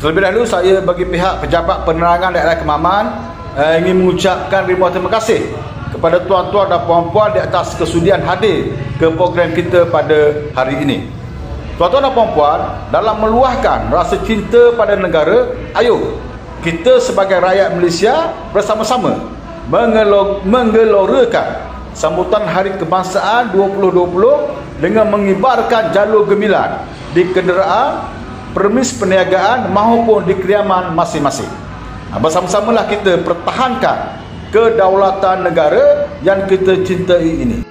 Terlebih dahulu saya bagi pihak pejabat penerangan daerah Kemaman uh, ingin mengucapkan ribuan terima kasih kepada tuan-tuan dan puan-puan di atas kesudian hadir ke program kita pada hari ini. Tuan-tuan dan puan-puan, dalam meluahkan rasa cinta pada negara, ayo kita sebagai rakyat Malaysia bersama-sama menggelorakan sambutan Hari Kebangsaan 2020 dengan mengibarkan jalur gemilang di kenderaan permis perniagaan maupun di kediaman masing-masing. Ha, bersama-samalah kita pertahankan kedaulatan negara yang kita cintai ini.